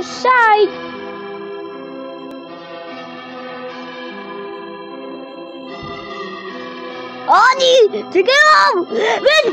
outside. I need to go home.